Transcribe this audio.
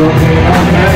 okay, okay.